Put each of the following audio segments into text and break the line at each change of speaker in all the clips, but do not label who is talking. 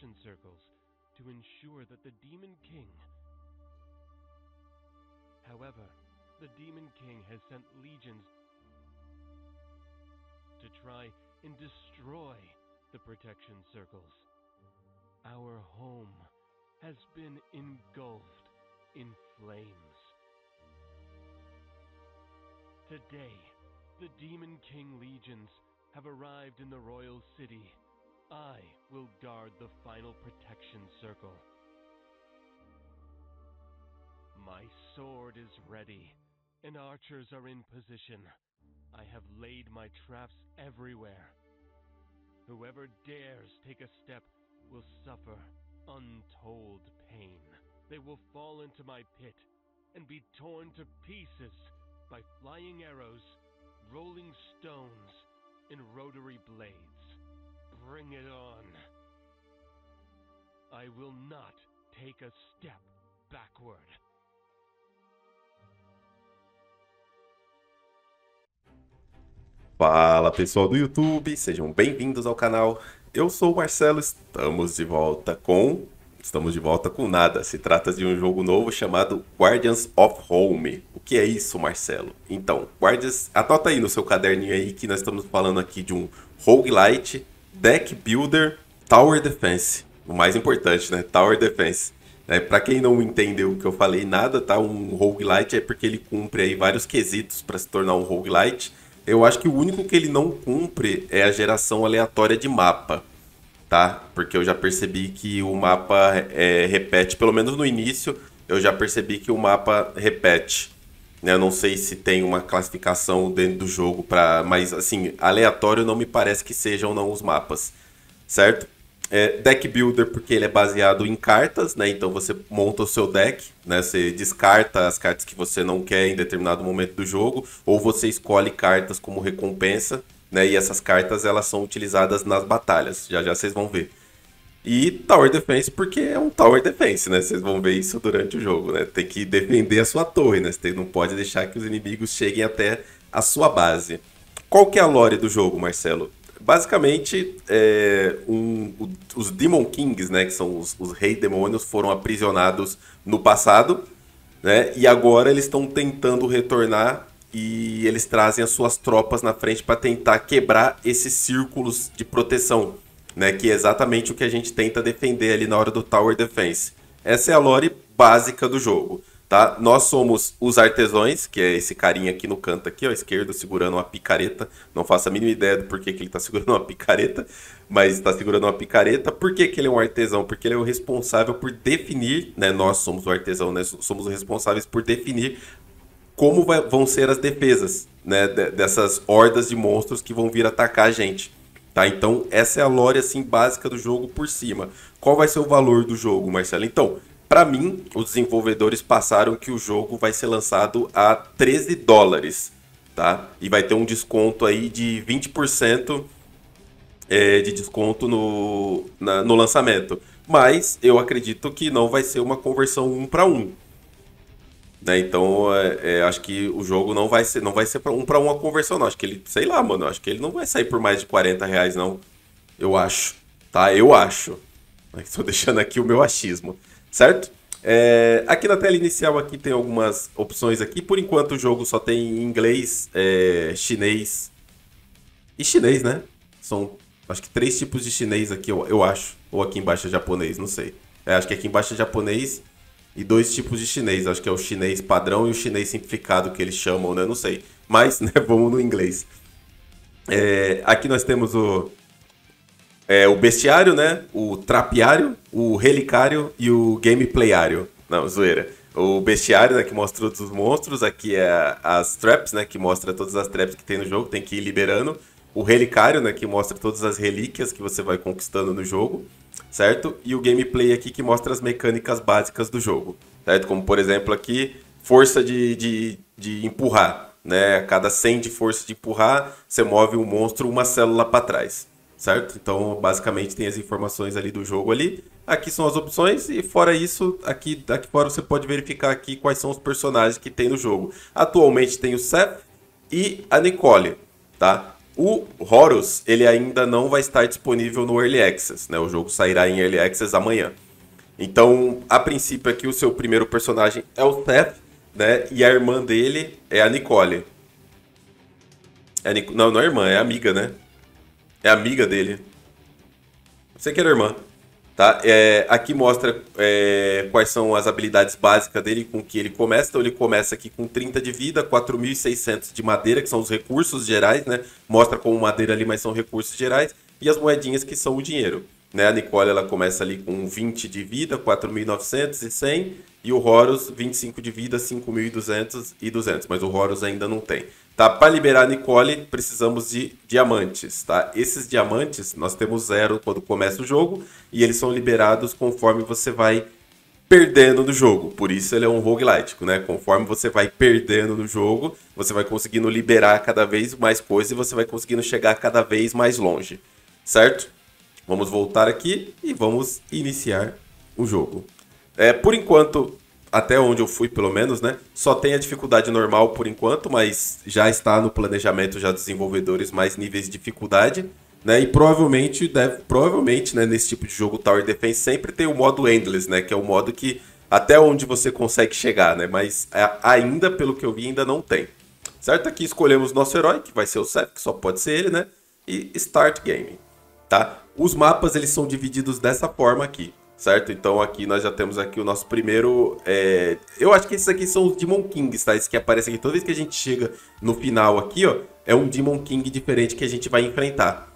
protection circles to ensure that the Demon King. However, the Demon King has sent legions to try and destroy the protection circles. Our home has been engulfed in flames. Today, the Demon King legions have arrived in the royal city. I will guard the final protection circle. My sword is ready, and archers are in position. I have laid my traps everywhere. Whoever dares take a step will suffer untold pain. They will fall into my pit and be torn to pieces by flying arrows, rolling stones, and rotary blades. Bring it on. I will not take a step backward.
Fala pessoal do YouTube, sejam bem-vindos ao canal. Eu sou o Marcelo, estamos de volta com. Estamos de volta com nada. Se trata de um jogo novo chamado Guardians of Home. O que é isso, Marcelo? Então, Guardians. Anota aí no seu caderninho aí que nós estamos falando aqui de um roguelite, deck builder, tower defense. O mais importante, né? Tower defense. É, para quem não entendeu o que eu falei, nada, tá? Um roguelite é porque ele cumpre aí vários quesitos para se tornar um roguelite. Eu acho que o único que ele não cumpre é a geração aleatória de mapa, tá? Porque eu já percebi que o mapa é, repete, pelo menos no início, eu já percebi que o mapa repete. Né? Eu não sei se tem uma classificação dentro do jogo para, mas assim, aleatório não me parece que sejam não os mapas, certo? É, deck Builder, porque ele é baseado em cartas, né? Então você monta o seu deck, né? Você descarta as cartas que você não quer em determinado momento do jogo, ou você escolhe cartas como recompensa, né? E essas cartas elas são utilizadas nas batalhas. Já já vocês vão ver. E Tower Defense, porque é um Tower Defense, né? Vocês vão ver isso durante o jogo, né? Tem que defender a sua torre, né? Você não pode deixar que os inimigos cheguem até a sua base. Qual que é a lore do jogo, Marcelo? Basicamente, é, um, o, os Demon Kings, né, que são os, os reis demônios, foram aprisionados no passado, né, e agora eles estão tentando retornar e eles trazem as suas tropas na frente para tentar quebrar esses círculos de proteção, né, que é exatamente o que a gente tenta defender ali na hora do Tower Defense. Essa é a lore básica do jogo tá? Nós somos os artesãos, que é esse carinha aqui no canto aqui, ó, esquerdo, segurando uma picareta. Não faço a mínima ideia do porquê que ele está segurando uma picareta, mas está segurando uma picareta. Por que, que ele é um artesão? Porque ele é o responsável por definir, né? Nós somos o artesão, né? Somos os responsáveis por definir como vai, vão ser as defesas, né? Dessas hordas de monstros que vão vir atacar a gente. Tá? Então, essa é a lore assim básica do jogo por cima. Qual vai ser o valor do jogo, Marcelo? Então, para mim, os desenvolvedores passaram que o jogo vai ser lançado a 13 dólares, tá? E vai ter um desconto aí de 20% é, de desconto no, na, no lançamento. Mas eu acredito que não vai ser uma conversão um para um. Né? Então, é, é, acho que o jogo não vai ser, não vai ser pra um para um a conversão, não. Acho que ele, sei lá, mano, acho que ele não vai sair por mais de 40 reais, não. Eu acho, tá? Eu acho. Estou deixando aqui o meu achismo certo? É, aqui na tela inicial aqui tem algumas opções aqui. Por enquanto o jogo só tem inglês, é, chinês e chinês, né? São acho que três tipos de chinês aqui, eu, eu acho. Ou aqui embaixo é japonês, não sei. É, acho que aqui embaixo é japonês e dois tipos de chinês. Acho que é o chinês padrão e o chinês simplificado que eles chamam, né? Não sei. Mas, né, vamos no inglês. É, aqui nós temos o, é, o bestiário, né? O trapiário, o relicário e o gameplayário. Não, zoeira. O bestiário, né, que mostra todos os monstros. Aqui é as traps, né, que mostra todas as traps que tem no jogo, tem que ir liberando. O relicário, né, que mostra todas as relíquias que você vai conquistando no jogo, certo? E o gameplay aqui que mostra as mecânicas básicas do jogo, certo? Como, por exemplo, aqui, força de, de, de empurrar, né? A cada 100 de força de empurrar, você move um monstro uma célula para trás certo? Então, basicamente tem as informações ali do jogo ali. Aqui são as opções e fora isso, aqui aqui fora você pode verificar aqui quais são os personagens que tem no jogo. Atualmente tem o Seth e a Nicole, tá? O Horus, ele ainda não vai estar disponível no Early Access, né? O jogo sairá em Early Access amanhã. Então, a princípio aqui, o seu primeiro personagem é o Seth, né? E a irmã dele é a Nicole. É Nic... Não, não é irmã, é amiga, né? É amiga dele. Você que era irmã. Tá? É, aqui mostra é, quais são as habilidades básicas dele com que ele começa. Então ele começa aqui com 30 de vida, 4.600 de madeira, que são os recursos gerais, né? Mostra como madeira ali, mas são recursos gerais. E as moedinhas que são o dinheiro. Né? A Nicole ela começa ali com 20 de vida, 4.900 e 100. E o Horus, 25 de vida, 5.200 e 200. Mas o Horus ainda não tem. Tá? Para liberar a Nicole, precisamos de diamantes. Tá? Esses diamantes, nós temos zero quando começa o jogo. E eles são liberados conforme você vai perdendo no jogo. Por isso ele é um roguelite, né? Conforme você vai perdendo no jogo, você vai conseguindo liberar cada vez mais coisas e você vai conseguindo chegar cada vez mais longe. Certo? Vamos voltar aqui e vamos iniciar o jogo. É, por enquanto, até onde eu fui pelo menos, né? Só tem a dificuldade normal por enquanto, mas já está no planejamento já desenvolvedores mais níveis de dificuldade, né? E provavelmente deve, provavelmente, né, nesse tipo de jogo Tower Defense sempre tem o modo endless, né, que é o modo que até onde você consegue chegar, né? Mas ainda pelo que eu vi ainda não tem. Certo? Aqui escolhemos nosso herói, que vai ser o Seth, que só pode ser ele, né? E Start Game, tá? Os mapas eles são divididos dessa forma aqui, certo? Então aqui nós já temos aqui o nosso primeiro. É... Eu acho que esses aqui são os Demon Kings, tá? Esse que aparece aqui toda vez que a gente chega no final aqui, ó, é um Demon King diferente que a gente vai enfrentar.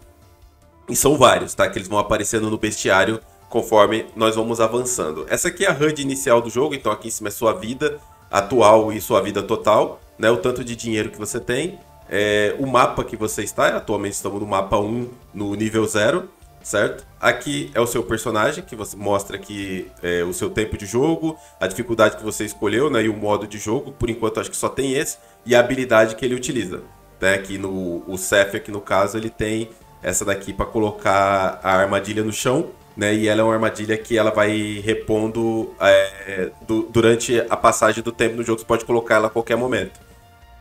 E são vários, tá? Que eles vão aparecendo no bestiário conforme nós vamos avançando. Essa aqui é a HUD inicial do jogo, então aqui em cima é sua vida atual e sua vida total, né? O tanto de dinheiro que você tem. É, o mapa que você está, atualmente estamos no mapa 1, no nível 0 certo? Aqui é o seu personagem, que você mostra aqui é, o seu tempo de jogo, a dificuldade que você escolheu, né? E o modo de jogo. Por enquanto, acho que só tem esse. E a habilidade que ele utiliza. Né? Que no o Ceph, aqui no caso, ele tem essa daqui para colocar a armadilha no chão. Né? E ela é uma armadilha que ela vai repondo é, do, durante a passagem do tempo no jogo. Você pode colocar ela a qualquer momento.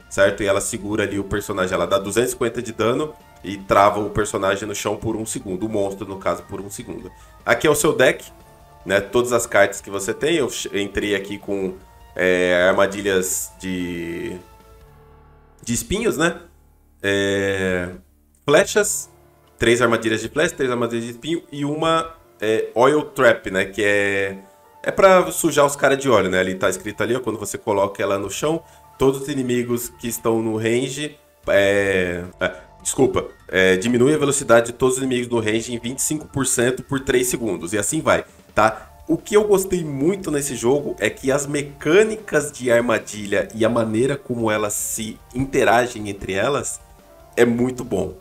Certo? E ela segura ali o personagem. Ela dá 250 de dano e trava o personagem no chão por um segundo, o monstro, no caso, por um segundo. Aqui é o seu deck, né? Todas as cartas que você tem. Eu entrei aqui com é, armadilhas de, de espinhos, né? É, flechas, três armadilhas de flecha, três armadilhas de espinho e uma é, oil trap, né? Que é é para sujar os caras de óleo, né? Ali tá escrito ali, ó, quando você coloca ela no chão, todos os inimigos que estão no range é, é, Desculpa, é, diminui a velocidade de todos os inimigos no range em 25% por 3 segundos. E assim vai, tá? O que eu gostei muito nesse jogo é que as mecânicas de armadilha e a maneira como elas se interagem entre elas é muito bom.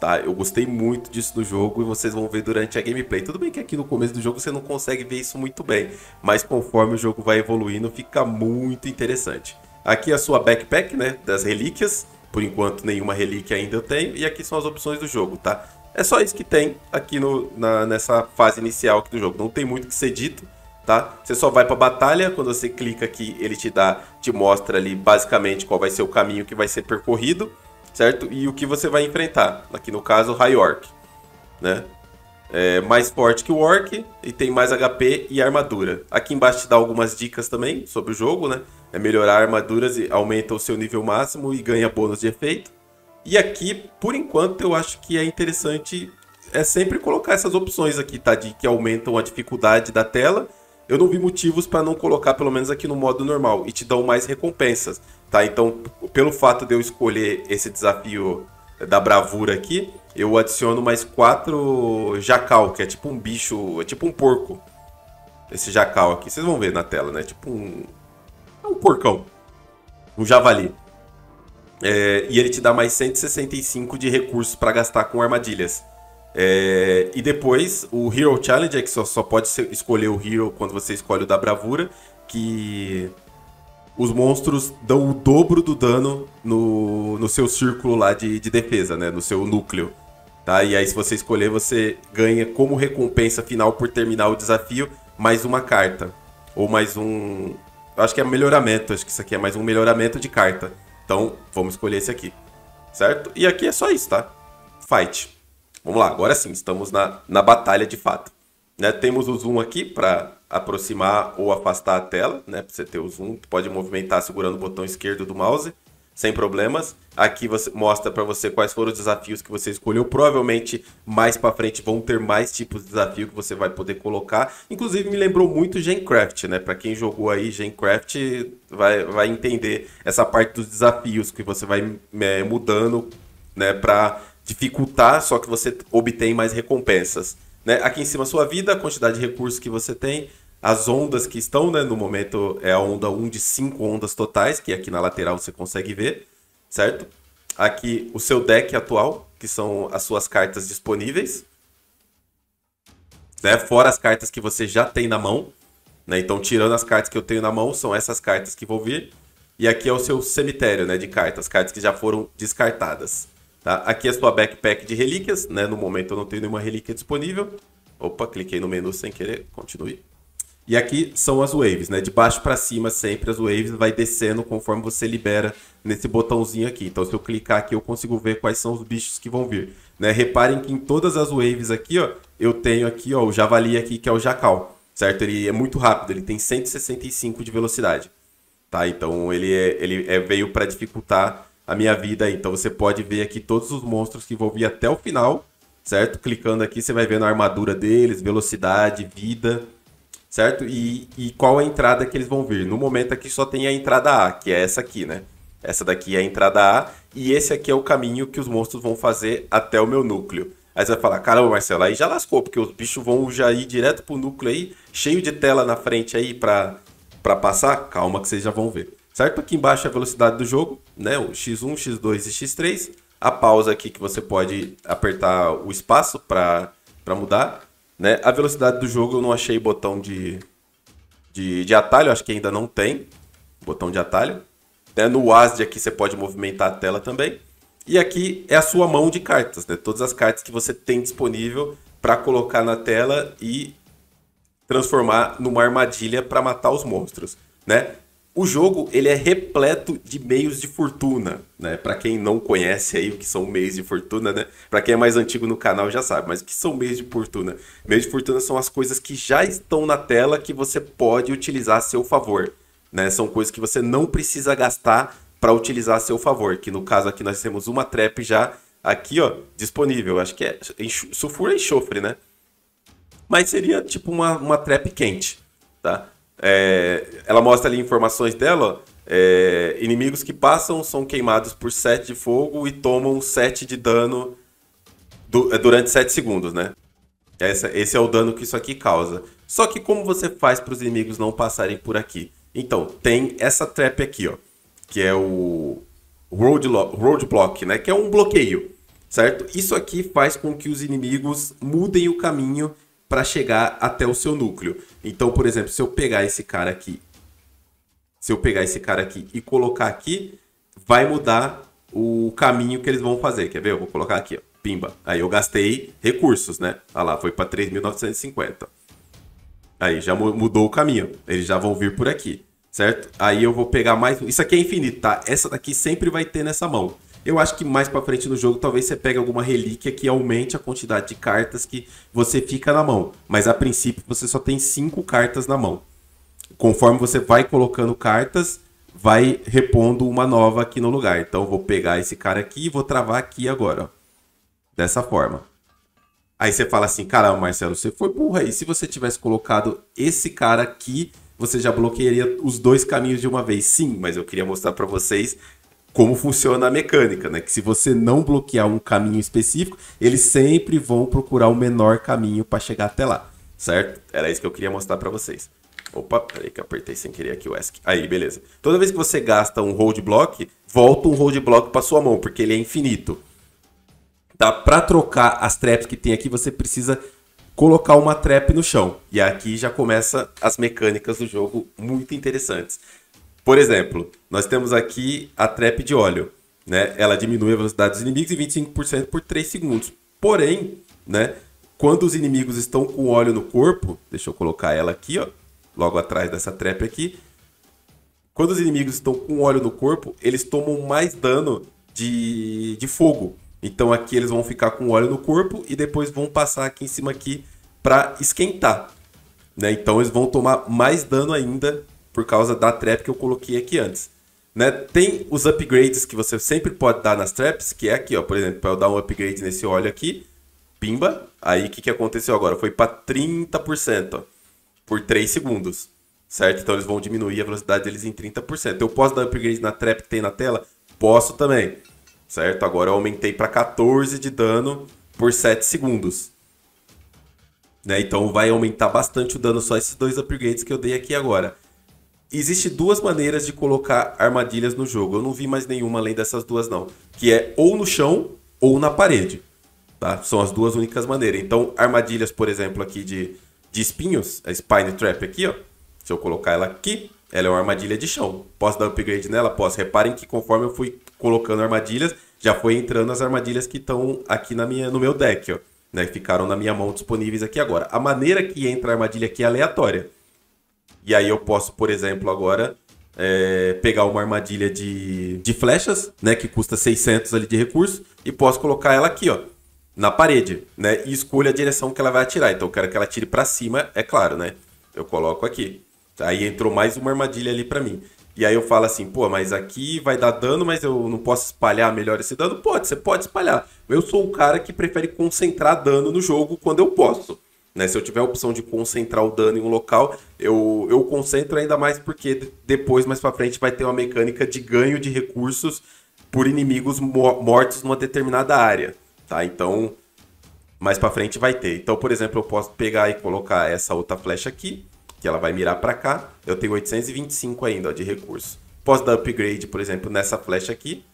Tá, eu gostei muito disso no jogo e vocês vão ver durante a gameplay. Tudo bem que aqui no começo do jogo você não consegue ver isso muito bem, mas conforme o jogo vai evoluindo fica muito interessante. Aqui a sua backpack, né, das relíquias. Por enquanto, nenhuma relíquia ainda eu tenho. E aqui são as opções do jogo, tá? É só isso que tem aqui no, na, nessa fase inicial do jogo. Não tem muito que ser dito, tá? Você só vai para batalha. Quando você clica aqui, ele te dá, te mostra ali basicamente qual vai ser o caminho que vai ser percorrido, certo? E o que você vai enfrentar. Aqui no caso, High Orc, né? É mais forte que o Orc e tem mais HP e armadura. Aqui embaixo te dá algumas dicas também sobre o jogo, né? É melhorar armaduras e aumenta o seu nível máximo e ganha bônus de efeito. E aqui, por enquanto, eu acho que é interessante é sempre colocar essas opções aqui, tá? De que aumentam a dificuldade da tela. Eu não vi motivos para não colocar pelo menos aqui no modo normal e te dão mais recompensas, tá? Então, pelo fato de eu escolher esse desafio da bravura aqui, eu adiciono mais quatro jacal, que é tipo um bicho, é tipo um porco. Esse jacal aqui, vocês vão ver na tela, né? Tipo um, um porcão. Um javali. É, e ele te dá mais 165 de recursos para gastar com armadilhas. É, e depois o Hero Challenge é que só, só pode ser, escolher o Hero quando você escolhe o da bravura. Que os monstros dão o dobro do dano no, no seu círculo lá de, de defesa, né? No seu núcleo. Tá? E aí, se você escolher, você ganha como recompensa final por terminar o desafio mais uma carta. Ou mais um, acho que é melhoramento. Acho que isso aqui é mais um melhoramento de carta. Então, vamos escolher esse aqui. certo? E aqui é só isso, tá? Fight. Vamos lá, agora sim, estamos na, na batalha de fato. Né? Temos o zoom aqui para aproximar ou afastar a tela, né? Para você ter o zoom, pode movimentar segurando o botão esquerdo do mouse sem problemas. Aqui você mostra para você quais foram os desafios que você escolheu. Provavelmente mais para frente vão ter mais tipos de desafio que você vai poder colocar. Inclusive me lembrou muito Gencraft, né? Para quem jogou aí Gencraft vai, vai entender essa parte dos desafios que você vai é, mudando, né? Para dificultar, só que você obtém mais recompensas. Né? Aqui em cima sua vida, a quantidade de recursos que você tem, as ondas que estão, né? No momento é a onda 1 de 5 ondas totais, que aqui na lateral você consegue ver, certo? Aqui o seu deck atual, que são as suas cartas disponíveis. Né? Fora as cartas que você já tem na mão. Né? Então, tirando as cartas que eu tenho na mão, são essas cartas que vão vir. E aqui é o seu cemitério né, de cartas, cartas que já foram descartadas. Tá? Aqui é a sua backpack de relíquias. Né? No momento eu não tenho nenhuma relíquia disponível. Opa, cliquei no menu sem querer. Continue. E aqui são as waves, né? De baixo para cima sempre as waves vai descendo conforme você libera nesse botãozinho aqui. Então se eu clicar aqui eu consigo ver quais são os bichos que vão vir, né? Reparem que em todas as waves aqui, ó, eu tenho aqui, ó, o javali aqui que é o jacal, certo? Ele é muito rápido, ele tem 165 de velocidade. Tá? Então ele é, ele é, veio para dificultar a minha vida, então você pode ver aqui todos os monstros que vão vir até o final, certo? Clicando aqui você vai vendo a armadura deles, velocidade, vida, certo? E, e qual a entrada que eles vão vir. No momento aqui só tem a entrada A, que é essa aqui, né? Essa daqui é a entrada A, e esse aqui é o caminho que os monstros vão fazer até o meu núcleo. Aí você vai falar, caramba, Marcelo, aí já lascou, porque os bichos vão já ir direto pro núcleo aí, cheio de tela na frente aí pra, pra passar. Calma que vocês já vão ver. Certo? Aqui embaixo é a velocidade do jogo, né? O X1, X2 e X3. A pausa aqui que você pode apertar o espaço para mudar. Né? A velocidade do jogo eu não achei botão de, de, de atalho, acho que ainda não tem botão de atalho. Né? No WASD aqui você pode movimentar a tela também. E aqui é a sua mão de cartas, né? todas as cartas que você tem disponível para colocar na tela e transformar numa armadilha para matar os monstros. Né? O jogo ele é repleto de meios de fortuna, né? Para quem não conhece aí o que são meios de fortuna, né? Para quem é mais antigo no canal já sabe, mas o que são meios de fortuna? Meios de fortuna são as coisas que já estão na tela que você pode utilizar a seu favor, né? São coisas que você não precisa gastar para utilizar a seu favor, que no caso aqui nós temos uma trap já aqui, ó, disponível. Acho que é sulfuro e enxofre, né? Mas seria tipo uma, uma trap quente, tá? É, ela mostra ali informações dela. É, inimigos que passam são queimados por 7 de fogo e tomam 7 de dano do, é, durante 7 segundos, né? Esse é o dano que isso aqui causa. Só que como você faz para os inimigos não passarem por aqui? Então, tem essa trap aqui, ó. Que é o roadblock, roadblock, né? Que é um bloqueio, certo? Isso aqui faz com que os inimigos mudem o caminho para chegar até o seu núcleo. Então, por exemplo, se eu pegar esse cara aqui, se eu pegar esse cara aqui e colocar aqui, vai mudar o caminho que eles vão fazer. Quer ver? Eu vou colocar aqui, ó, pimba. Aí eu gastei recursos, né? Olha lá, foi para 3.950. Aí já mudou o caminho. Eles já vão vir por aqui, certo? Aí eu vou pegar mais. Isso aqui é infinito, tá? Essa daqui sempre vai ter nessa mão. Eu acho que mais para frente no jogo talvez você pegue alguma relíquia que aumente a quantidade de cartas que você fica na mão. Mas a princípio você só tem cinco cartas na mão. Conforme você vai colocando cartas, vai repondo uma nova aqui no lugar. Então vou pegar esse cara aqui e vou travar aqui agora. Ó. Dessa forma. Aí você fala assim, caramba, Marcelo, você foi burro aí. Se você tivesse colocado esse cara aqui, você já bloquearia os dois caminhos de uma vez. Sim, mas eu queria mostrar para vocês como funciona a mecânica, né? Que se você não bloquear um caminho específico, eles sempre vão procurar o menor caminho para chegar até lá, certo? Era isso que eu queria mostrar para vocês. Opa, peraí que apertei sem querer aqui o ESC. Aí, beleza. Toda vez que você gasta um roadblock, volta um roadblock para sua mão, porque ele é infinito. Tá? Para trocar as traps que tem aqui, você precisa colocar uma trap no chão. E aqui já começa as mecânicas do jogo muito interessantes. Por exemplo, nós temos aqui a trap de óleo. Né? Ela diminui a velocidade dos inimigos em 25% por 3 segundos. Porém, né, quando os inimigos estão com óleo no corpo, deixa eu colocar ela aqui, ó, logo atrás dessa trap aqui. Quando os inimigos estão com óleo no corpo, eles tomam mais dano de, de fogo. Então aqui eles vão ficar com óleo no corpo e depois vão passar aqui em cima aqui para esquentar. Né? Então eles vão tomar mais dano ainda por causa da trap que eu coloquei aqui antes. Né? Tem os upgrades que você sempre pode dar nas traps, que é aqui, ó, por exemplo, para eu dar um upgrade nesse óleo aqui, pimba, aí o que, que aconteceu agora? Foi para 30%, ó, por 3 segundos, certo? Então eles vão diminuir a velocidade deles em 30%. Eu posso dar upgrade na trap que tem na tela? Posso também, certo? Agora eu aumentei para 14 de dano por 7 segundos. Né? Então vai aumentar bastante o dano só esses dois upgrades que eu dei aqui agora. Existe duas maneiras de colocar armadilhas no jogo. Eu não vi mais nenhuma além dessas duas não, que é ou no chão ou na parede. Tá? São as duas únicas maneiras. Então, armadilhas, por exemplo, aqui de, de espinhos, a Spine Trap aqui, ó. Se eu colocar ela aqui, ela é uma armadilha de chão. Posso dar upgrade nela? Posso. Reparem que conforme eu fui colocando armadilhas, já foi entrando as armadilhas que estão aqui na minha, no meu deck, ó. Né? Ficaram na minha mão disponíveis aqui agora. A maneira que entra a armadilha aqui é aleatória. E aí eu posso, por exemplo, agora é, pegar uma armadilha de, de flechas, né? Que custa 600 ali de recurso. E posso colocar ela aqui, ó na parede, né? E escolha a direção que ela vai atirar. Então eu quero que ela tire para cima, é claro, né? Eu coloco aqui. Aí entrou mais uma armadilha ali para mim. E aí eu falo assim, pô, mas aqui vai dar dano, mas eu não posso espalhar melhor esse dano? Pode, você pode espalhar. Eu sou o cara que prefere concentrar dano no jogo quando eu posso. Né? Se eu tiver a opção de concentrar o dano em um local, eu, eu concentro ainda mais porque depois, mais pra frente, vai ter uma mecânica de ganho de recursos por inimigos mortos numa determinada área tá? Então, mais para frente vai ter. Então, por exemplo, eu posso pegar e colocar essa outra flecha aqui, que ela vai mirar para cá. Eu tenho 825 ainda ó, de recurso. Posso dar upgrade, por exemplo, nessa flecha aqui,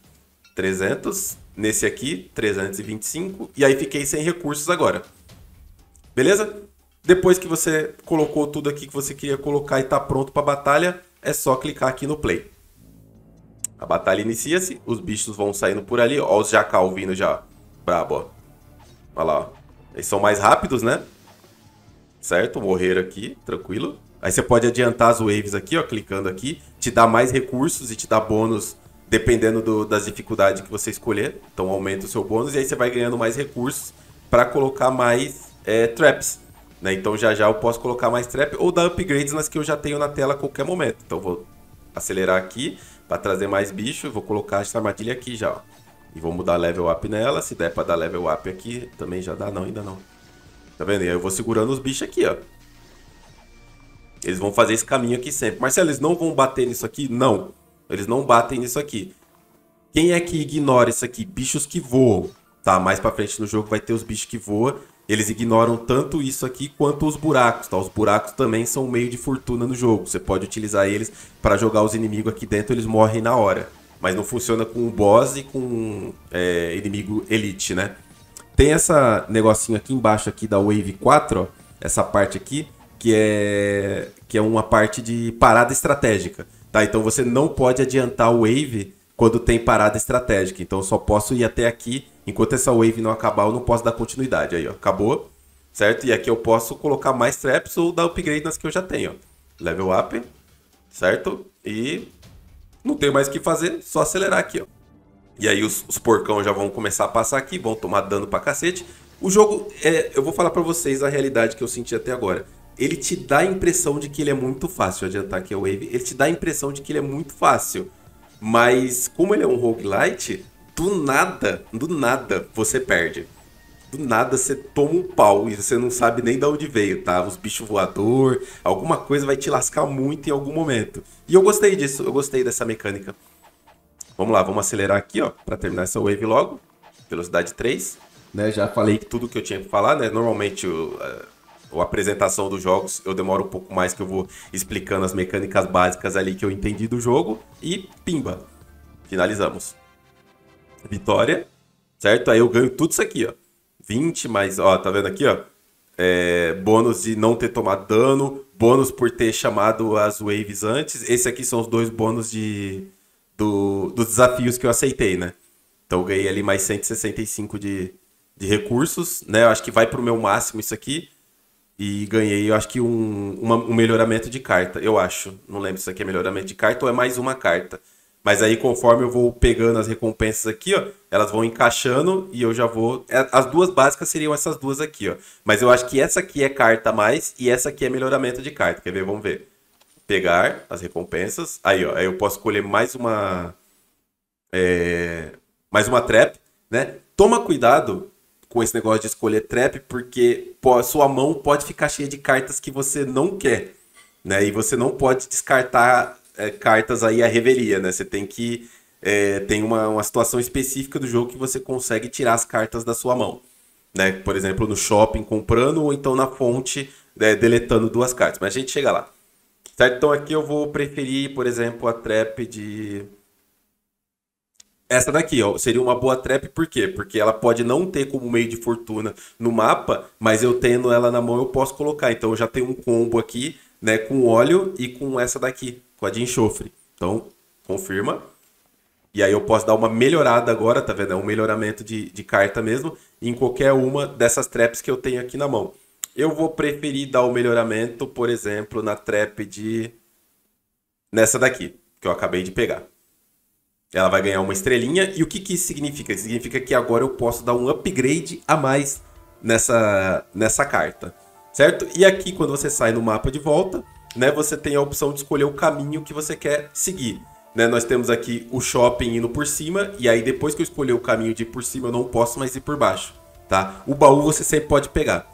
300. Nesse aqui, 325. E aí fiquei sem recursos agora. Beleza? Depois que você colocou tudo aqui que você queria colocar e está pronto para a batalha, é só clicar aqui no play. A batalha inicia-se, os bichos vão saindo por ali, ó, os jacal vindo já Brabo, ó. Olha lá, ó. Eles são mais rápidos, né? Certo? Morrer aqui, tranquilo. Aí você pode adiantar as waves aqui, ó, clicando aqui. Te dá mais recursos e te dá bônus dependendo do, das dificuldades que você escolher. Então aumenta o seu bônus e aí você vai ganhando mais recursos para colocar mais é, traps. Né? Então já já eu posso colocar mais trap ou dar upgrades nas que eu já tenho na tela a qualquer momento. Então vou acelerar aqui para trazer mais bicho. Vou colocar essa armadilha aqui já. Ó. E vamos dar level up nela. Se der pra dar level up aqui, também já dá. Não, ainda não. Tá vendo? E aí eu vou segurando os bichos aqui, ó. Eles vão fazer esse caminho aqui sempre. Marcelo, eles não vão bater nisso aqui? Não. Eles não batem nisso aqui. Quem é que ignora isso aqui? Bichos que voam. Tá, mais pra frente no jogo vai ter os bichos que voam. Eles ignoram tanto isso aqui quanto os buracos, tá? Os buracos também são um meio de fortuna no jogo. Você pode utilizar eles para jogar os inimigos aqui dentro, eles morrem na hora mas não funciona com o boss e com é, inimigo elite, né? Tem essa negocinho aqui embaixo aqui da Wave 4, ó, essa parte aqui, que é que é uma parte de parada estratégica, tá? Então você não pode adiantar o Wave quando tem parada estratégica. Então eu só posso ir até aqui, enquanto essa Wave não acabar, eu não posso dar continuidade. Aí, ó, acabou, certo? E aqui eu posso colocar mais traps ou dar upgrade nas que eu já tenho. Level up, certo? E não tem mais o que fazer, só acelerar aqui, ó. E aí os, os porcão já vão começar a passar aqui, vão tomar dano pra cacete. O jogo, é, eu vou falar para vocês a realidade que eu senti até agora. Ele te dá a impressão de que ele é muito fácil, adiantar aqui a Wave, ele te dá a impressão de que ele é muito fácil. Mas como ele é um roguelite, do nada, do nada, você perde do nada você toma um pau e você não sabe nem de onde veio, tá? Os bichos voador, alguma coisa vai te lascar muito em algum momento. E eu gostei disso, eu gostei dessa mecânica. Vamos lá, vamos acelerar aqui, ó, para terminar essa wave logo. Velocidade 3, né? Já falei tudo que eu tinha que falar, né? Normalmente a apresentação dos jogos eu demoro um pouco mais que eu vou explicando as mecânicas básicas ali que eu entendi do jogo e pimba. Finalizamos. Vitória, certo? Aí eu ganho tudo isso aqui, ó. 20, mas, ó, tá vendo aqui, ó? É, bônus de não ter tomado dano, bônus por ter chamado as waves antes. Esse aqui são os dois bônus de, do, dos desafios que eu aceitei, né? Então eu ganhei ali mais 165 de, de recursos, né? Eu acho que vai pro meu máximo isso aqui. E ganhei, eu acho que um, uma, um melhoramento de carta, eu acho. Não lembro se isso aqui é melhoramento de carta ou é mais uma carta. Mas aí, conforme eu vou pegando as recompensas aqui, ó, elas vão encaixando e eu já vou. É, as duas básicas seriam essas duas aqui, ó. Mas eu acho que essa aqui é carta mais e essa aqui é melhoramento de carta. Quer ver? Vamos ver. Pegar as recompensas. Aí, ó. Aí eu posso escolher mais uma. É, mais uma trap, né? Toma cuidado com esse negócio de escolher trap, porque sua mão pode ficar cheia de cartas que você não quer, né? E você não pode descartar é, cartas aí à revelia, né? Você tem que é, tem uma, uma situação específica do jogo que você consegue tirar as cartas da sua mão, né? Por exemplo, no shopping comprando ou então na fonte né, deletando duas cartas. Mas a gente chega lá. Certo? Então aqui eu vou preferir, por exemplo, a trap de essa daqui, ó, seria uma boa trap, por quê? Porque ela pode não ter como meio de fortuna no mapa, mas eu tendo ela na mão eu posso colocar. Então eu já tenho um combo aqui, né, com óleo e com essa daqui, de enxofre. Então, confirma. E aí eu posso dar uma melhorada agora, tá vendo? É um melhoramento de, de carta mesmo, em qualquer uma dessas traps que eu tenho aqui na mão. Eu vou preferir dar o melhoramento, por exemplo, na trap de... Nessa daqui, que eu acabei de pegar. Ela vai ganhar uma estrelinha. E o que, que isso significa? Significa que agora eu posso dar um upgrade a mais nessa, nessa carta. Certo? E aqui, quando você sai no mapa de volta, né, você tem a opção de escolher o caminho que você quer seguir. Né, nós temos aqui o shopping indo por cima, e aí depois que eu escolher o caminho de ir por cima, eu não posso mais ir por baixo. Tá? O baú você sempre pode pegar.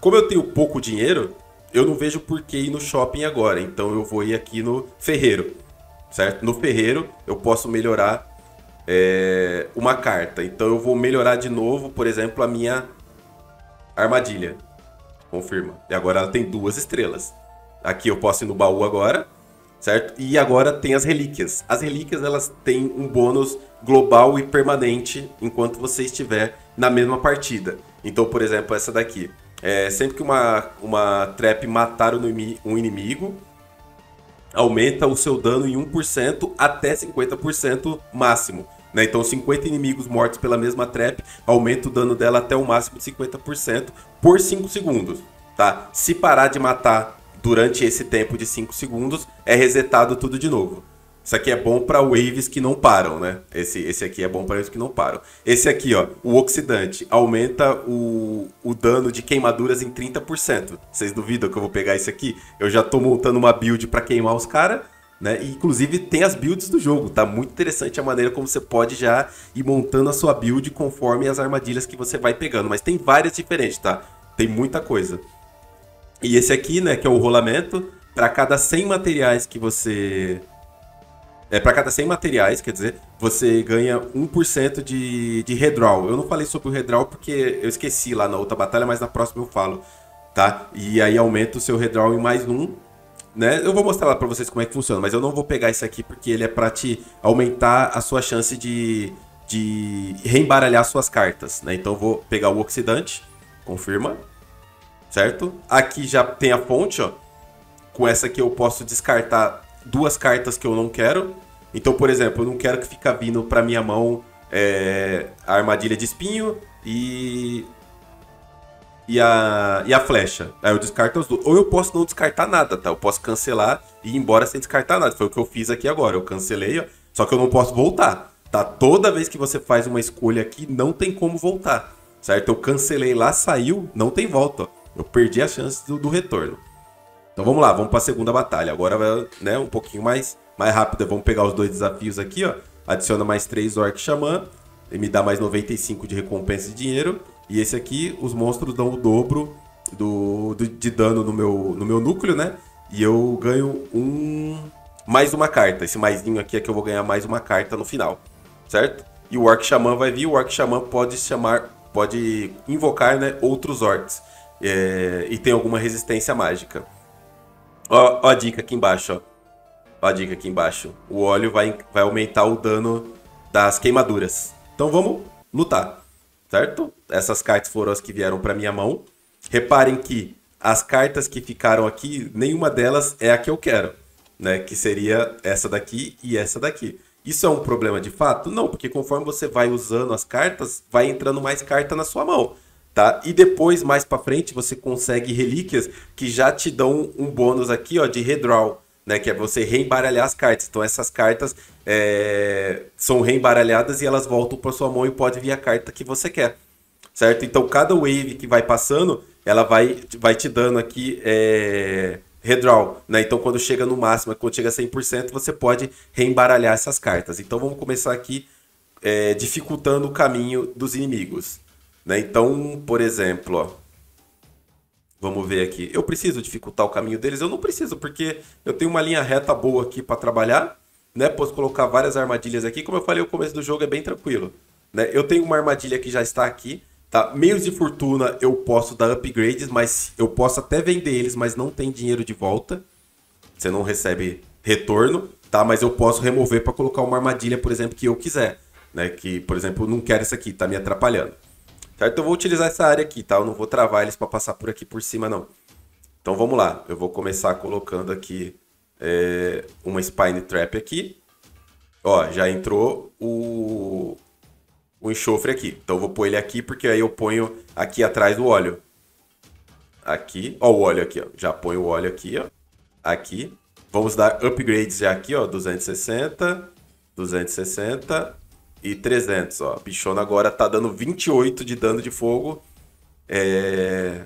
Como eu tenho pouco dinheiro, eu não vejo por que ir no shopping agora, então eu vou ir aqui no ferreiro certo? No ferreiro eu posso melhorar é, uma carta. Então eu vou melhorar de novo, por exemplo, a minha armadilha. Confirma. E agora ela tem duas estrelas. Aqui eu posso ir no baú agora, certo? E agora tem as relíquias. As relíquias elas têm um bônus global e permanente enquanto você estiver na mesma partida. Então, por exemplo, essa daqui. É, sempre que uma, uma trap matar um inimigo, aumenta o seu dano em 1% até 50% máximo. Né? Então, 50 inimigos mortos pela mesma trap aumenta o dano dela até o máximo de 50% por 5 segundos. Tá? Se parar de matar durante esse tempo de 5 segundos, é resetado tudo de novo. Isso aqui é bom para waves que não param, né? Esse, esse aqui é bom para waves que não param. Esse aqui, ó, o oxidante, aumenta o, o dano de queimaduras em 30%. Vocês duvidam que eu vou pegar esse aqui? Eu já tô montando uma build para queimar os caras. Né? E, inclusive tem as builds do jogo, tá muito interessante a maneira como você pode já ir montando a sua build conforme as armadilhas que você vai pegando, mas tem várias diferentes, tá? Tem muita coisa. E esse aqui, né, que é o rolamento, para cada 100 materiais que você é, para cada 100 materiais, quer dizer, você ganha 1% de, de redraw. Eu não falei sobre o redraw porque eu esqueci lá na outra batalha, mas na próxima eu falo, tá? E aí aumenta o seu redraw em mais um, né? Eu vou mostrar lá para vocês como é que funciona, mas eu não vou pegar esse aqui porque ele é para te aumentar a sua chance de, de reembaralhar suas cartas, né? Então eu vou pegar o oxidante, confirma, certo? Aqui já tem a fonte, ó. Com essa aqui eu posso descartar duas cartas que eu não quero. Então, por exemplo, eu não quero que fique vindo para minha mão é, a armadilha de espinho e e a, e a flecha. Aí eu descarto as duas. Ou eu posso não descartar nada, tá? Eu posso cancelar e ir embora sem descartar nada. Foi o que eu fiz aqui agora. Eu cancelei, ó, só que eu não posso voltar, tá? Toda vez que você faz uma escolha aqui, não tem como voltar, certo? Eu cancelei lá, saiu, não tem volta. Ó. Eu perdi a chance do, do retorno. Então vamos lá, vamos para a segunda batalha. Agora vai, né, um pouquinho mais, mais rápida. Vamos pegar os dois desafios aqui, ó. Adiciona mais 3 Orc Xamã. E me dá mais 95 de recompensa de dinheiro. E esse aqui, os monstros dão o dobro do, do, de dano no meu, no meu núcleo, né? E eu ganho um mais uma carta. Esse maisinho aqui é que eu vou ganhar mais uma carta no final, certo? E o Orc Xamã vai vir. O Orc Xamã pode chamar, pode invocar, né, outros orcs. É, e tem alguma resistência mágica. Ó, ó a dica aqui embaixo, ó. ó. a dica aqui embaixo. O óleo vai, vai aumentar o dano das queimaduras. Então vamos lutar, certo? Essas cartas foram as que vieram para minha mão. Reparem que as cartas que ficaram aqui, nenhuma delas é a que eu quero, né? Que seria essa daqui e essa daqui. Isso é um problema de fato? Não, porque conforme você vai usando as cartas, vai entrando mais carta na sua mão tá? E depois, mais para frente, você consegue relíquias que já te dão um bônus aqui, ó, de redraw, né? Que é você reembaralhar as cartas. Então essas cartas é, são reembaralhadas e elas voltam para sua mão e pode vir a carta que você quer. Certo? Então cada wave que vai passando, ela vai, vai te dando aqui é, redraw. Né? Então quando chega no máximo, quando chega a 100%, você pode reembaralhar essas cartas. Então vamos começar aqui é, dificultando o caminho dos inimigos. Né? Então, por exemplo, ó, vamos ver aqui. Eu preciso dificultar o caminho deles? Eu não preciso, porque eu tenho uma linha reta boa aqui para trabalhar. Né? Posso colocar várias armadilhas aqui. Como eu falei, o começo do jogo é bem tranquilo. Né? Eu tenho uma armadilha que já está aqui. Tá? Meios de fortuna eu posso dar upgrades, mas eu posso até vender eles, mas não tem dinheiro de volta. Você não recebe retorno, tá? Mas eu posso remover para colocar uma armadilha, por exemplo, que eu quiser né? Que, por exemplo, não quero isso aqui, tá me atrapalhando. Certo? Então eu vou utilizar essa área aqui, tá? Eu não vou travar eles para passar por aqui por cima, não. Então vamos lá. Eu vou começar colocando aqui é, uma Spine Trap aqui. Ó, já entrou o, o enxofre aqui. Então eu vou pôr ele aqui, porque aí eu ponho aqui atrás do óleo. Aqui, ó o óleo aqui, ó. Já ponho o óleo aqui, ó. Aqui. Vamos dar upgrades já aqui, ó. 260, 260 e 300, ó. A bichona agora tá dando 28 de dano de fogo é...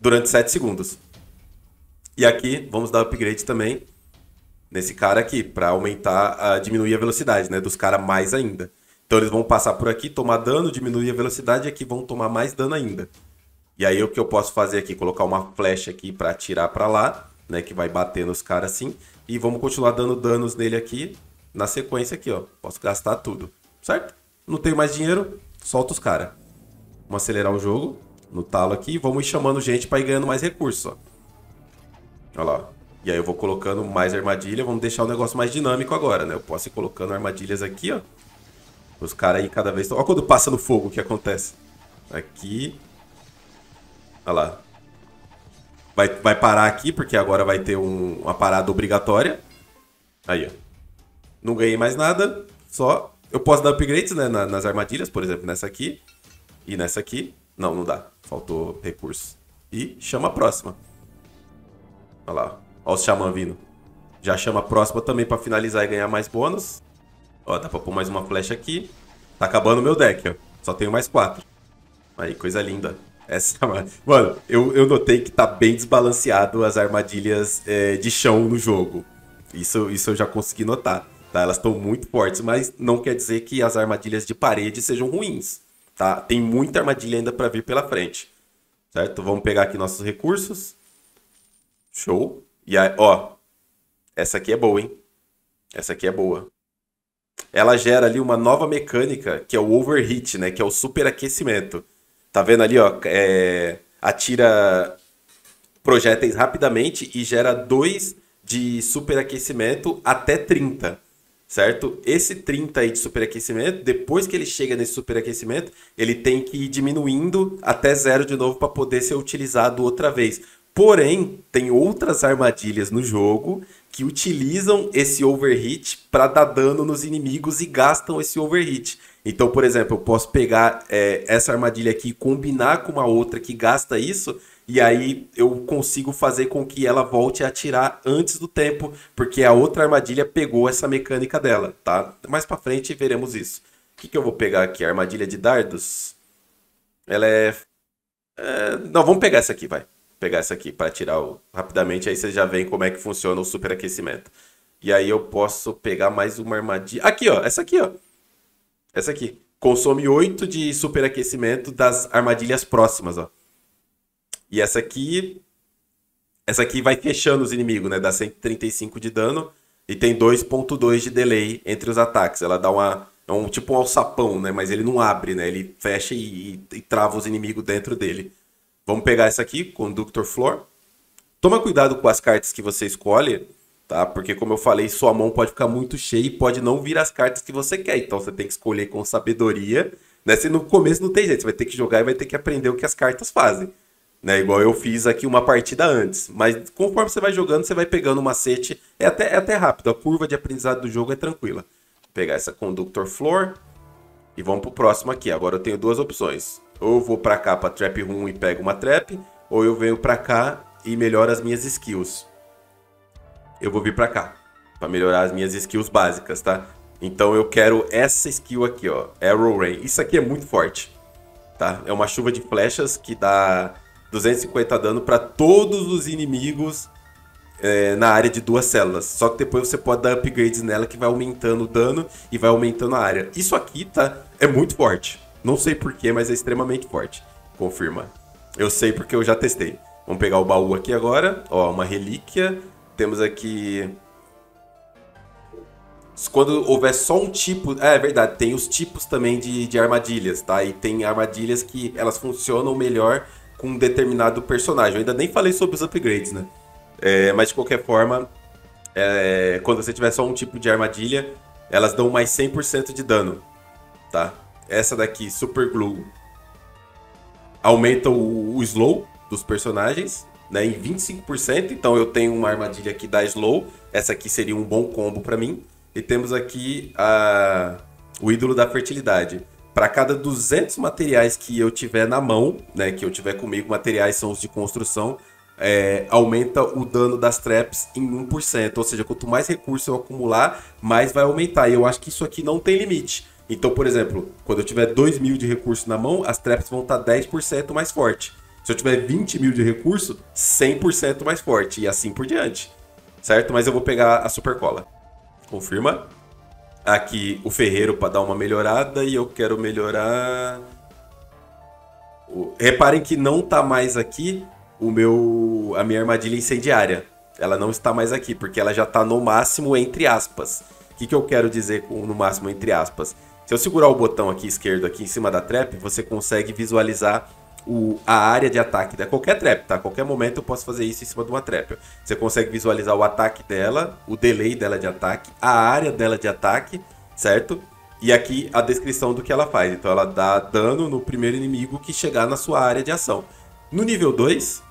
durante 7 segundos. E aqui, vamos dar upgrade também nesse cara aqui, para aumentar, a, diminuir a velocidade, né, dos caras mais ainda. Então eles vão passar por aqui, tomar dano, diminuir a velocidade, e aqui vão tomar mais dano ainda. E aí o que eu posso fazer aqui, colocar uma flecha aqui para atirar para lá, né, que vai bater nos caras assim, e vamos continuar dando danos nele aqui, na sequência aqui, ó. Posso gastar tudo certo? Não tenho mais dinheiro, solta os caras. Vamos acelerar o jogo no talo aqui vamos ir chamando gente para ir ganhando mais recursos, ó. Olha lá. E aí eu vou colocando mais armadilha, vamos deixar o negócio mais dinâmico agora, né? Eu posso ir colocando armadilhas aqui, ó. Os caras aí cada vez... Olha quando passa no fogo o que acontece. Aqui. Olha lá. Vai, vai parar aqui, porque agora vai ter um, uma parada obrigatória. Aí, ó. Não ganhei mais nada, só eu posso dar upgrades né, nas armadilhas, por exemplo, nessa aqui e nessa aqui. Não, não dá. Faltou recurso. E chama a próxima. Olha lá. Olha os xamã vindo. Já chama a próxima também para finalizar e ganhar mais bônus. Ó, dá pra pôr mais uma flecha aqui. Tá acabando o meu deck, ó. Só tenho mais quatro. Aí, coisa linda. Essa, mano, eu, eu notei que tá bem desbalanceado as armadilhas é, de chão no jogo. Isso, isso eu já consegui notar. Tá? Elas estão muito fortes, mas não quer dizer que as armadilhas de parede sejam ruins. Tá? Tem muita armadilha ainda para vir pela frente. Certo? Vamos pegar aqui nossos recursos. Show. E aí, ó, essa aqui é boa, hein? Essa aqui é boa. Ela gera ali uma nova mecânica, que é o overheat, né? Que é o superaquecimento. Tá vendo ali, ó? É... Atira projéteis rapidamente e gera 2 de superaquecimento até 30 certo? Esse 30 aí de superaquecimento, depois que ele chega nesse superaquecimento, ele tem que ir diminuindo até zero de novo para poder ser utilizado outra vez. Porém, tem outras armadilhas no jogo que utilizam esse overheat para dar dano nos inimigos e gastam esse overheat. Então, por exemplo, eu posso pegar é, essa armadilha aqui combinar com uma outra que gasta isso e aí eu consigo fazer com que ela volte a atirar antes do tempo, porque a outra armadilha pegou essa mecânica dela, tá? Mais para frente veremos isso. O que, que eu vou pegar aqui? A armadilha de dardos? Ela é... é... Não, vamos pegar essa aqui, vai. Pegar essa aqui para tirar o... rapidamente, aí você já vê como é que funciona o superaquecimento. E aí eu posso pegar mais uma armadilha. Aqui, ó. Essa aqui, ó. Essa aqui. Consome 8 de superaquecimento das armadilhas próximas, ó. E essa aqui. Essa aqui vai fechando os inimigos, né? Dá 135 de dano. E tem 2.2 de delay entre os ataques. Ela dá uma. É um tipo um alçapão, né? Mas ele não abre, né? Ele fecha e, e, e trava os inimigos dentro dele. Vamos pegar essa aqui, Conductor Floor. Toma cuidado com as cartas que você escolhe, tá? Porque, como eu falei, sua mão pode ficar muito cheia e pode não vir as cartas que você quer. Então você tem que escolher com sabedoria. Né? Se no começo não tem jeito, você vai ter que jogar e vai ter que aprender o que as cartas fazem. Né, igual eu fiz aqui uma partida antes. Mas conforme você vai jogando, você vai pegando um macete. É até, é até rápido. A curva de aprendizado do jogo é tranquila. Vou pegar essa Conductor Floor. E vamos pro próximo aqui. Agora eu tenho duas opções. Ou eu vou pra cá pra Trap Room e pego uma Trap. Ou eu venho pra cá e melhoro as minhas skills. Eu vou vir pra cá. Pra melhorar as minhas skills básicas, tá? Então eu quero essa skill aqui, ó. Arrow Rain. Isso aqui é muito forte, tá? É uma chuva de flechas que dá 250 dano para todos os inimigos é, na área de duas células. Só que depois você pode dar upgrades nela que vai aumentando o dano e vai aumentando a área. Isso aqui, tá? É muito forte. Não sei porquê, mas é extremamente forte. Confirma. Eu sei porque eu já testei. Vamos pegar o baú aqui agora. Ó, uma relíquia. Temos aqui... Quando houver só um tipo... É, é verdade, tem os tipos também de, de armadilhas, tá? E tem armadilhas que elas funcionam melhor com um determinado personagem. Eu ainda nem falei sobre os upgrades, né? É, mas de qualquer forma, é, quando você tiver só um tipo de armadilha, elas dão mais 100% de dano, tá? Essa daqui, Super Glue, aumenta o, o slow dos personagens, né, em 25%. Então eu tenho uma armadilha que dá slow. Essa aqui seria um bom combo para mim. E temos aqui a, o ídolo da fertilidade. Para cada 200 materiais que eu tiver na mão, né, que eu tiver comigo, materiais são os de construção, é, aumenta o dano das traps em 1%. Ou seja, quanto mais recursos eu acumular, mais vai aumentar. E eu acho que isso aqui não tem limite. Então, por exemplo, quando eu tiver 2 mil de recurso na mão, as traps vão estar 10% mais forte. Se eu tiver 20 mil de recurso, 100% mais forte. E assim por diante. Certo? Mas eu vou pegar a super cola. Confirma. Aqui o ferreiro para dar uma melhorada. E eu quero melhorar... Reparem que não tá mais aqui o meu a minha armadilha incendiária. Ela não está mais aqui, porque ela já está no máximo entre aspas. O que, que eu quero dizer com no máximo entre aspas? Se eu segurar o botão aqui esquerdo aqui em cima da trap, você consegue visualizar o, a área de ataque da qualquer trap, tá? A qualquer momento eu posso fazer isso em cima de uma trap. Você consegue visualizar o ataque dela, o delay dela de ataque, a área dela de ataque, certo? E aqui a descrição do que ela faz. Então ela dá dano no primeiro inimigo que chegar na sua área de ação. No nível 2,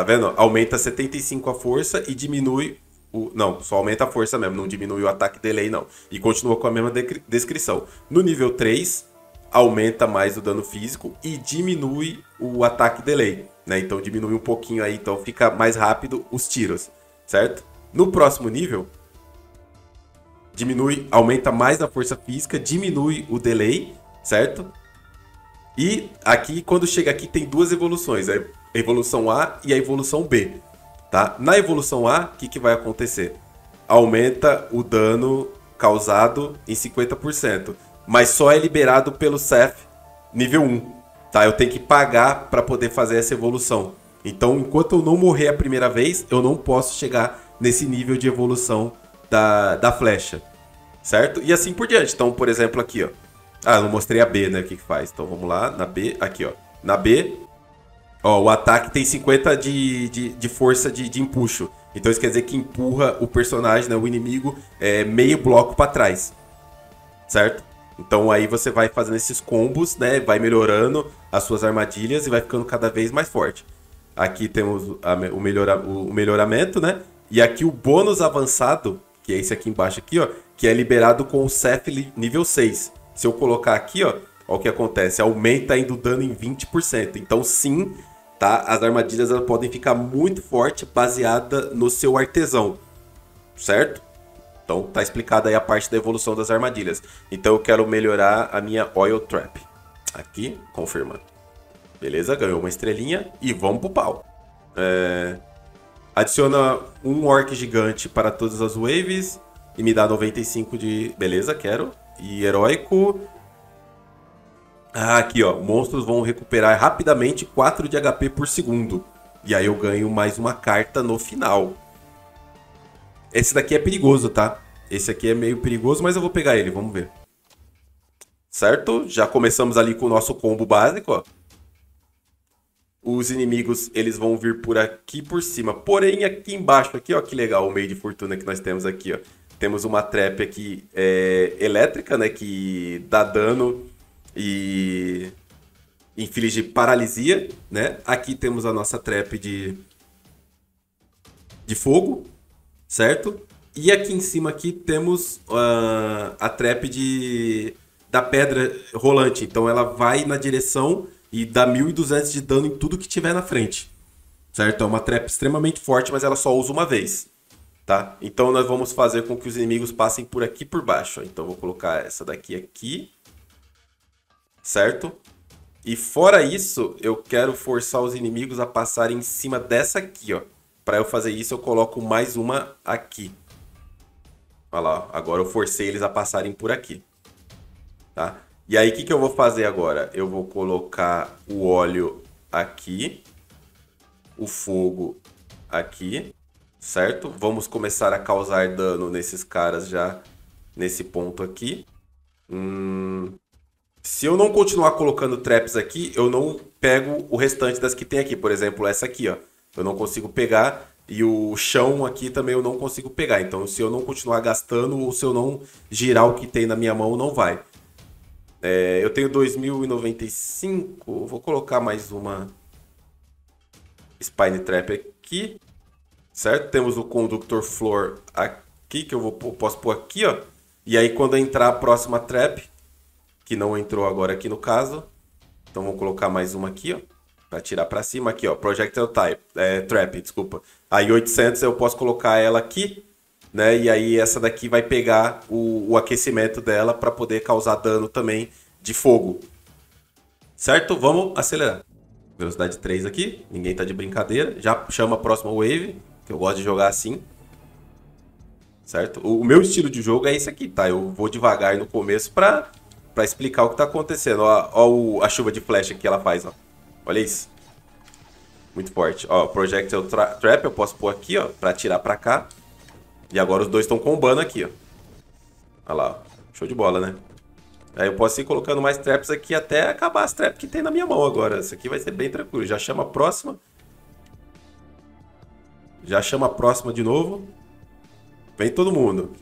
Tá vendo? Aumenta 75 a força e diminui o. Não, só aumenta a força mesmo, não diminui o ataque delay, não. E continua com a mesma descrição. No nível 3, aumenta mais o dano físico e diminui o ataque delay. Né? Então diminui um pouquinho aí, então fica mais rápido os tiros, certo? No próximo nível, diminui, aumenta mais a força física, diminui o delay, certo? E aqui, quando chega aqui, tem duas evoluções. A evolução A e a evolução B. Tá? Na evolução A, o que, que vai acontecer? Aumenta o dano causado em 50%, mas só é liberado pelo CEF nível 1. Tá? Eu tenho que pagar para poder fazer essa evolução. Então, enquanto eu não morrer a primeira vez, eu não posso chegar nesse nível de evolução da, da flecha. Certo? E assim por diante. Então, por exemplo, aqui, ó. Ah, eu não mostrei a B, né? O que, que faz. Então vamos lá, na B, aqui, ó. Na B, Ó, o ataque tem 50 de, de, de força de, de empuxo. Então isso quer dizer que empurra o personagem, né, o inimigo, é, meio bloco para trás. Certo? Então aí você vai fazendo esses combos, né? Vai melhorando as suas armadilhas e vai ficando cada vez mais forte. Aqui temos a, o, melhora, o melhoramento, né? E aqui o bônus avançado, que é esse aqui embaixo aqui, ó, que é liberado com o Cef nível 6. Se eu colocar aqui, ó, ó o que acontece, aumenta ainda o dano em 20%. Então sim, tá? As armadilhas podem ficar muito forte baseada no seu artesão, certo? Então tá explicada aí a parte da evolução das armadilhas. Então eu quero melhorar a minha Oil Trap. Aqui, confirmando. Beleza, ganhou uma estrelinha e vamos pro pau. É... Adiciona um Orc gigante para todas as waves e me dá 95 de... Beleza, quero. E heróico, ah, aqui ó, monstros vão recuperar rapidamente 4 de HP por segundo. E aí eu ganho mais uma carta no final. Esse daqui é perigoso, tá? Esse aqui é meio perigoso, mas eu vou pegar ele, vamos ver. Certo? Já começamos ali com o nosso combo básico, ó. Os inimigos, eles vão vir por aqui por cima. Porém, aqui embaixo, aqui, ó, que legal o meio de fortuna que nós temos aqui, ó. Temos uma trap aqui é, elétrica, né, que dá dano e inflige paralisia, né? Aqui temos a nossa trap de de fogo, certo? E aqui em cima aqui temos uh, a trap de da pedra rolante. Então ela vai na direção e dá 1200 de dano em tudo que tiver na frente. Certo? É uma trap extremamente forte, mas ela só usa uma vez. tá? Então nós vamos fazer com que os inimigos passem por aqui por baixo. Então vou colocar essa daqui aqui, certo? E fora isso, eu quero forçar os inimigos a passarem em cima dessa aqui, ó. Para eu fazer isso, eu coloco mais uma aqui. Olha lá, agora eu forcei eles a passarem por aqui. Tá? E aí, o que, que eu vou fazer agora? Eu vou colocar o óleo aqui, o fogo aqui, certo? Vamos começar a causar dano nesses caras já nesse ponto aqui. Hum... Se eu não continuar colocando traps aqui, eu não pego o restante das que tem aqui. Por exemplo, essa aqui, ó. Eu não consigo pegar e o chão aqui também eu não consigo pegar. Então, se eu não continuar gastando ou se eu não girar o que tem na minha mão, não vai. É, eu tenho 2095. Vou colocar mais uma Spine Trap aqui. Certo? Temos o Conductor Floor aqui, que eu vou, posso pôr aqui, ó. E aí, quando entrar a próxima trap, que não entrou agora aqui no caso. Então vamos colocar mais uma aqui, ó. Para tirar para cima aqui, ó. Projectile Type, é, Trap, desculpa. Aí 800 eu posso colocar ela aqui, né? E aí essa daqui vai pegar o, o aquecimento dela para poder causar dano também de fogo. Certo? Vamos acelerar. Velocidade 3 aqui, ninguém tá de brincadeira. Já chama a próxima wave, que eu gosto de jogar assim. Certo? O, o meu estilo de jogo é esse aqui, tá? Eu vou devagar no começo para explicar o que tá acontecendo. Ó, ó a chuva de flecha que ela faz, ó. Olha isso. Muito forte. Ó, Projectile tra Trap eu posso pôr aqui, ó, pra atirar pra cá. E agora os dois estão combando aqui, ó. Olha lá, ó. Show de bola, né? Aí eu posso ir colocando mais traps aqui até acabar as traps que tem na minha mão agora. Isso aqui vai ser bem tranquilo. Já chama a próxima. Já chama a próxima de novo. Vem todo mundo.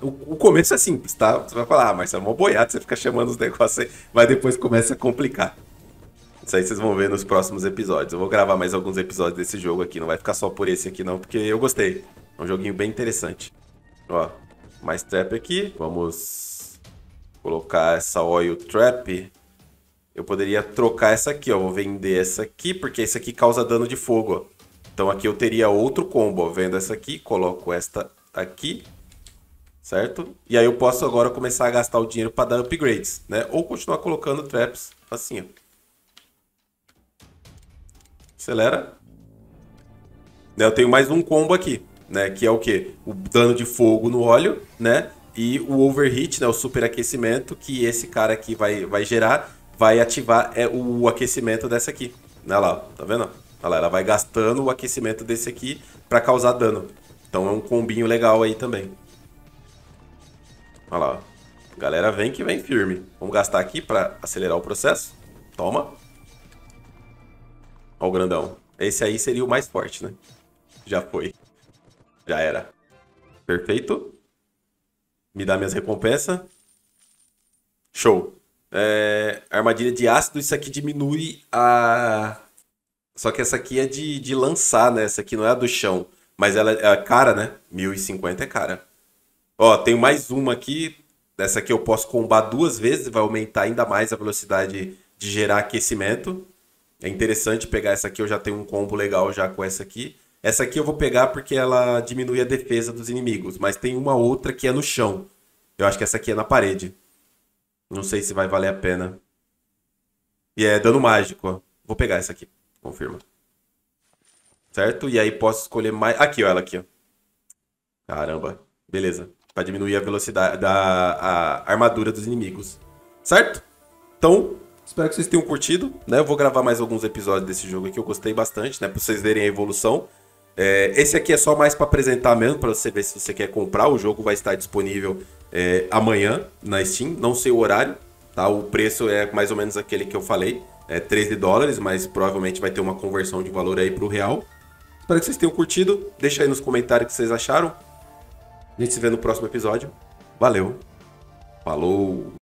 O, começo é simples, tá? Você vai falar, ah, mas é uma boiada, você fica chamando os negócios aí, mas depois começa a complicar. Isso aí vocês vão ver nos próximos episódios. Eu vou gravar mais alguns episódios desse jogo aqui, não vai ficar só por esse aqui não, porque eu gostei. É um joguinho bem interessante. Ó, mais trap aqui. Vamos colocar essa oil trap. Eu poderia trocar essa aqui, ó. Vou vender essa aqui, porque essa aqui causa dano de fogo, ó. Então aqui eu teria outro combo, ó. Vendo essa aqui, coloco esta aqui certo? E aí eu posso agora começar a gastar o dinheiro para dar upgrades, né? Ou continuar colocando traps assim, ó. Acelera. Né, eu tenho mais um combo aqui, né? Que é o que? O dano de fogo no óleo, né? E o overheat, né? O superaquecimento que esse cara aqui vai, vai gerar, vai ativar é, o aquecimento dessa aqui. Olha lá, tá vendo? Olha lá, ela vai gastando o aquecimento desse aqui para causar dano. Então é um combinho legal aí também. Olha lá. Galera vem que vem firme. Vamos gastar aqui para acelerar o processo. Toma. Olha o grandão. Esse aí seria o mais forte, né? Já foi. Já era. Perfeito. Me dá minhas recompensas. Show. É, armadilha de ácido, isso aqui diminui a... Só que essa aqui é de, de lançar, né? Essa aqui não é a do chão. Mas ela é cara, né? 1050 é cara. Ó, tenho mais uma aqui. Essa aqui eu posso combar duas vezes, vai aumentar ainda mais a velocidade de gerar aquecimento. É interessante pegar essa aqui, eu já tenho um combo legal já com essa aqui. Essa aqui eu vou pegar porque ela diminui a defesa dos inimigos, mas tem uma outra que é no chão. Eu acho que essa aqui é na parede. Não sei se vai valer a pena. E é dano mágico, ó. Vou pegar essa aqui, confirma. Certo? E aí posso escolher mais... Aqui, ó, ela aqui, ó. Caramba. Beleza para diminuir a velocidade da a armadura dos inimigos. Certo? Então, espero que vocês tenham curtido, né? Eu vou gravar mais alguns episódios desse jogo aqui, eu gostei bastante, né, para vocês verem a evolução. É, esse aqui é só mais para apresentar mesmo, para você ver se você quer comprar. O jogo vai estar disponível é, amanhã na Steam, não sei o horário, tá? O preço é mais ou menos aquele que eu falei, é 13 dólares, mas provavelmente vai ter uma conversão de valor aí para o real. Espero que vocês tenham curtido. Deixa aí nos comentários o que vocês acharam. A gente se vê no próximo episódio. Valeu. Falou.